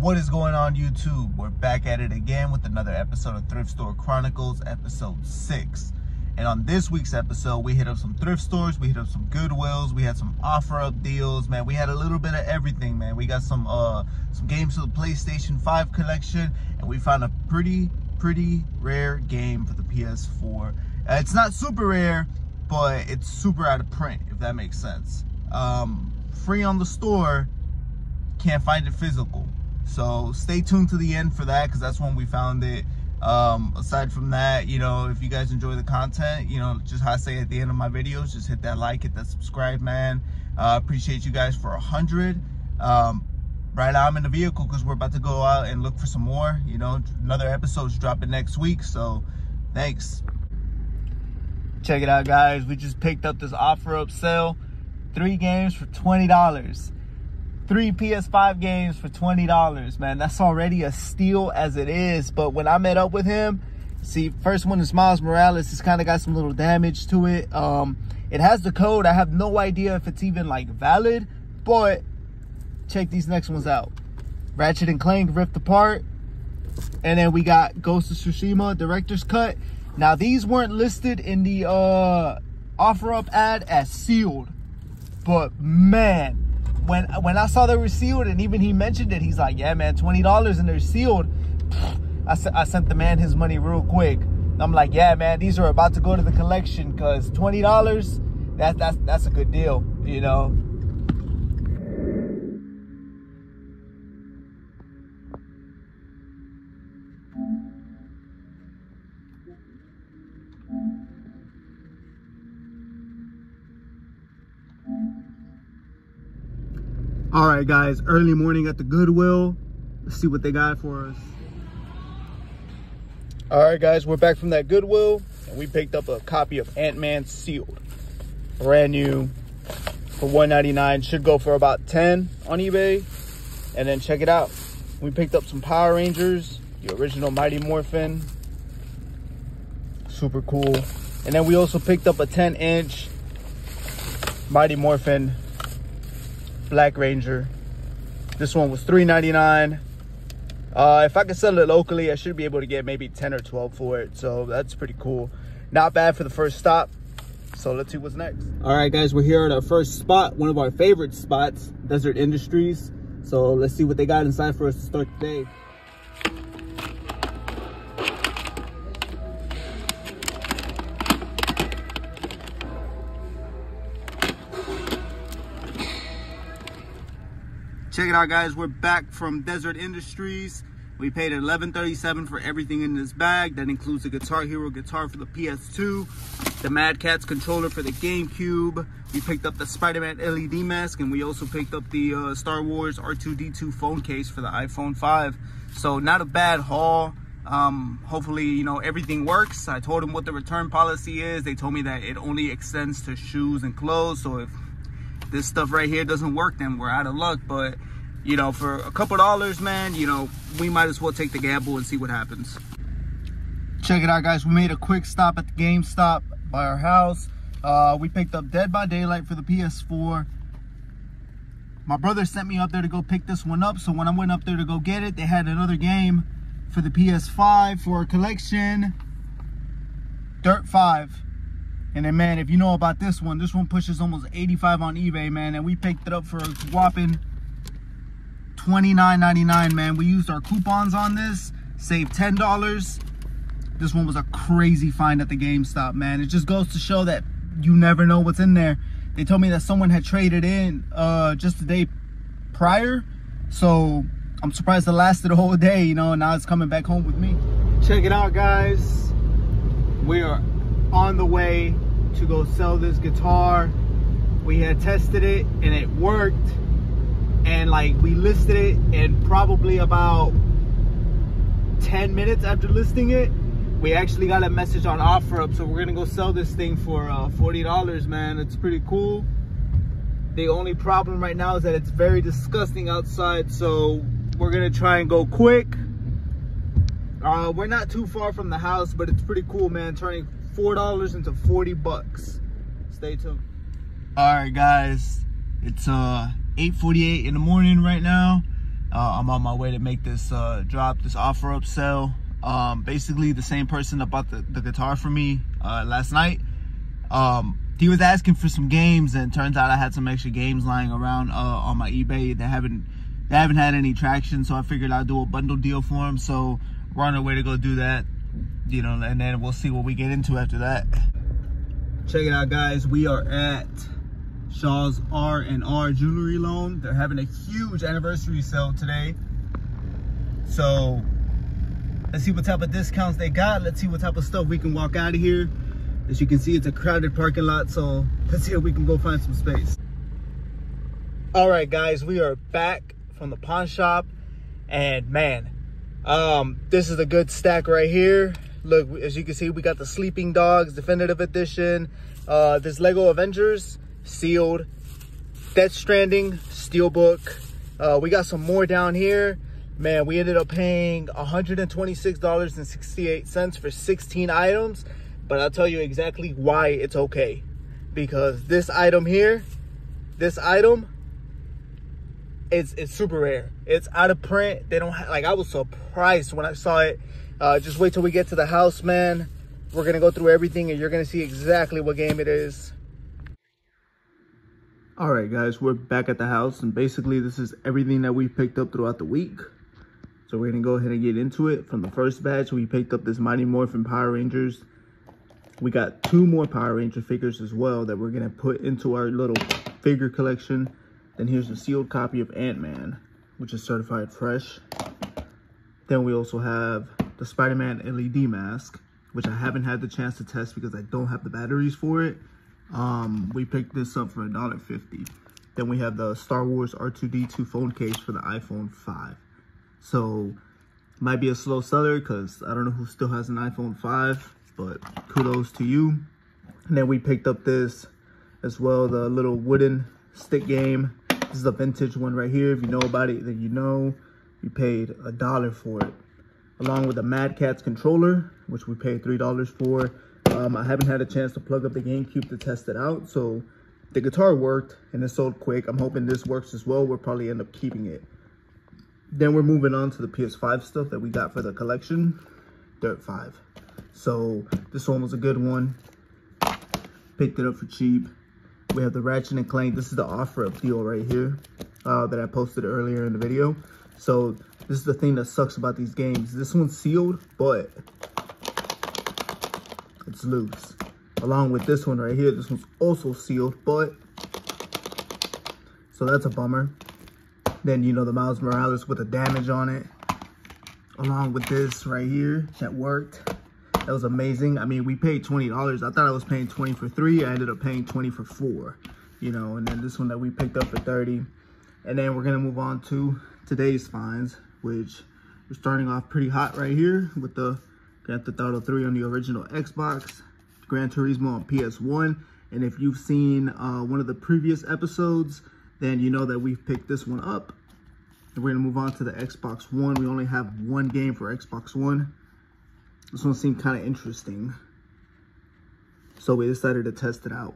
What is going on YouTube? We're back at it again with another episode of Thrift Store Chronicles, episode 6. And on this week's episode, we hit up some thrift stores, we hit up some Goodwills, we had some offer-up deals, man. We had a little bit of everything, man. We got some uh some games for the PlayStation 5 collection, and we found a pretty, pretty rare game for the PS4. Uh, it's not super rare, but it's super out of print, if that makes sense. Um, free on the store, can't find it physical. So stay tuned to the end for that because that's when we found it. Um, aside from that, you know, if you guys enjoy the content, you know, just how I say at the end of my videos, just hit that like, hit that subscribe, man. Uh, appreciate you guys for a hundred. Um, right now I'm in the vehicle because we're about to go out and look for some more. You know, another episode's dropping next week. So thanks. Check it out, guys. We just picked up this offer up sale. Three games for $20 three PS5 games for $20, man. That's already a steal as it is. But when I met up with him, see, first one is Miles Morales. It's kind of got some little damage to it. Um, it has the code. I have no idea if it's even like valid, but check these next ones out. Ratchet and Clank Rift Apart. And then we got Ghost of Tsushima Director's Cut. Now, these weren't listed in the uh, offer up ad as sealed. But man, when when I saw they were sealed, and even he mentioned it, he's like, "Yeah, man, twenty dollars and they're sealed." I, I sent the man his money real quick. I'm like, "Yeah, man, these are about to go to the collection because twenty dollars, that's that's that's a good deal, you know." All right, guys, early morning at the Goodwill. Let's see what they got for us. All right, guys, we're back from that Goodwill, and we picked up a copy of Ant-Man Sealed. Brand new for $1.99. Should go for about 10 on eBay. And then check it out. We picked up some Power Rangers, the original Mighty Morphin. Super cool. And then we also picked up a 10-inch Mighty Morphin Black Ranger. This one was $3.99. Uh, if I can sell it locally, I should be able to get maybe 10 or 12 for it. So that's pretty cool. Not bad for the first stop. So let's see what's next. All right, guys, we're here at our first spot, one of our favorite spots, Deseret Industries. So let's see what they got inside for us to start the Check it out, guys. We're back from Deseret Industries. We paid 11.37 for everything in this bag. That includes the Guitar Hero guitar for the PS2, the Mad Catz controller for the GameCube. We picked up the Spider-Man LED mask, and we also picked up the uh, Star Wars R2-D2 phone case for the iPhone 5. So not a bad haul. Um, hopefully, you know, everything works. I told them what the return policy is. They told me that it only extends to shoes and clothes. So if this stuff right here doesn't work, then we're out of luck. But, you know, for a couple dollars, man, you know, we might as well take the gamble and see what happens. Check it out, guys. We made a quick stop at the GameStop by our house. Uh, we picked up Dead by Daylight for the PS4. My brother sent me up there to go pick this one up. So when I went up there to go get it, they had another game for the PS5 for a collection. Dirt 5. And then, man, if you know about this one, this one pushes almost 85 on eBay, man. And we picked it up for a whopping $29.99, man. We used our coupons on this, saved $10. This one was a crazy find at the GameStop, man. It just goes to show that you never know what's in there. They told me that someone had traded in uh, just the day prior. So I'm surprised it lasted a whole day, you know, and now it's coming back home with me. Check it out, guys. We are on the way to go sell this guitar. We had tested it and it worked. And like we listed it and probably about 10 minutes after listing it, we actually got a message on OfferUp. So we're gonna go sell this thing for uh, $40, man. It's pretty cool. The only problem right now is that it's very disgusting outside. So we're gonna try and go quick. Uh, we're not too far from the house, but it's pretty cool, man. Turning $4 into 40 bucks. Stay tuned. All right, guys. It's uh 8.48 in the morning right now. Uh, I'm on my way to make this uh, drop, this offer up sale. Um, basically, the same person that bought the, the guitar for me uh, last night. Um, he was asking for some games, and turns out I had some extra games lying around uh, on my eBay that haven't they haven't had any traction. So I figured I'd do a bundle deal for him. So we're on our way to go do that, you know, and then we'll see what we get into after that. Check it out, guys. We are at Shaw's R and R Jewelry Loan. They're having a huge anniversary sale today. So let's see what type of discounts they got. Let's see what type of stuff we can walk out of here. As you can see, it's a crowded parking lot. So let's see if we can go find some space. All right, guys, we are back from the pawn shop. And man, um, this is a good stack right here. Look, as you can see, we got the Sleeping Dogs Definitive Edition. Uh, this Lego Avengers sealed. Death Stranding Steelbook. Uh, we got some more down here. Man, we ended up paying $126.68 for 16 items. But I'll tell you exactly why it's okay. Because this item here, this item, it's it's super rare. It's out of print. They don't have, like, I was surprised when I saw it. Uh, just wait till we get to the house, man. We're to go through everything and you're to see exactly what game it is. All right, guys, we're back at the house, and basically this is everything that we picked up throughout the week. So we're gonna go ahead and get into it. From the first batch, we picked up this Mighty Morphin Power Rangers. We got two more Power Ranger figures as well that we're gonna put into our little figure collection. Then here's the sealed copy of Ant-Man, which is certified fresh. Then we also have the Spider-Man LED mask, which I haven't had the chance to test because I don't have the batteries for it. Um, we picked this up for $1.50. Then we have the Star Wars R2-D2 phone case for the iPhone 5. So, might be a slow seller because I don't know who still has an iPhone 5, but kudos to you. And then we picked up this as well, the little wooden stick game. This is a vintage one right here. If you know about it, then you know. We paid a dollar for it. Along with the Mad Catz controller, which we paid $3 for. Um, I haven't had a chance to plug up the GameCube to test it out. So the guitar worked and it sold quick. I'm hoping this works as well. We'll probably end up keeping it. Then we're moving on to the PS5 stuff that we got for the collection. Dirt 5. So this one was a good one. Picked it up for cheap. We have the Ratchet and Clank. This is the offer up deal right here uh, that I posted earlier in the video. So this is the thing that sucks about these games. This one's sealed, but it's loose. Along with this one right here, this one's also sealed, but so that's a bummer. Then you know the Miles Morales with the damage on it. Along with this right here that worked. That was amazing. I mean, we paid $20. I thought I was paying 20 for three. I ended up paying 20 for four. You know, and then this one that we picked up for 30. And then we're gonna move on to today's finds, which we're starting off pretty hot right here with the Grand Theft Auto 3 on the original Xbox, Gran Turismo on PS1. And if you've seen uh, one of the previous episodes, then you know that we've picked this one up. And we're gonna move on to the Xbox One. We only have one game for Xbox One. This one seemed kind of interesting. So we decided to test it out.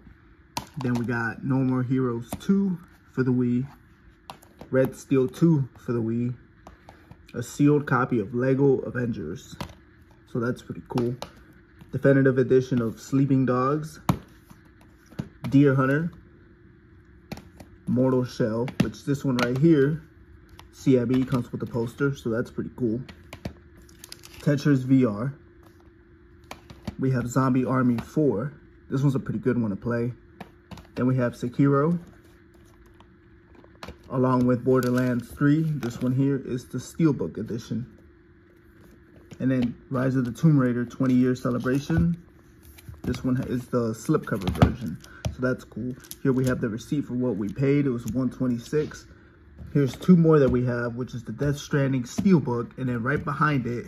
Then we got No More Heroes 2 for the Wii. Red Steel 2 for the Wii. A sealed copy of Lego Avengers. So that's pretty cool. Definitive edition of Sleeping Dogs. Deer Hunter. Mortal Shell, which this one right here, CIB comes with the poster, so that's pretty cool. Tetris VR. We have Zombie Army 4. This one's a pretty good one to play. Then we have Sekiro. Along with Borderlands 3. This one here is the Steelbook edition. And then Rise of the Tomb Raider 20 year celebration. This one is the slipcover version. So that's cool. Here we have the receipt for what we paid. It was 126. Here's two more that we have, which is the Death Stranding Steelbook. And then right behind it,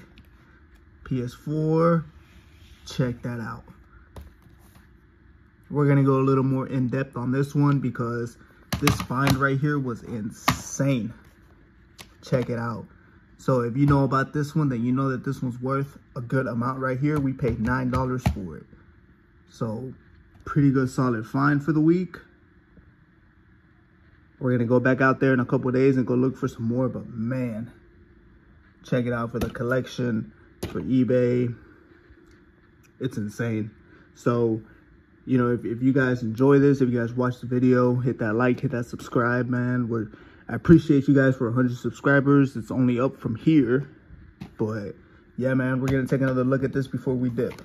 PS4. Check that out. We're going to go a little more in depth on this one because this find right here was insane. Check it out. So if you know about this one, then you know that this one's worth a good amount right here. We paid $9 for it. So pretty good solid find for the week. We're gonna go back out there in a couple days and go look for some more. But man, check it out for the collection for eBay. It's insane. So, you know, if, if you guys enjoy this, if you guys watch the video, hit that like, hit that subscribe, man. We're I appreciate you guys for 100 subscribers. It's only up from here. But yeah, man, we're going to take another look at this before we dip.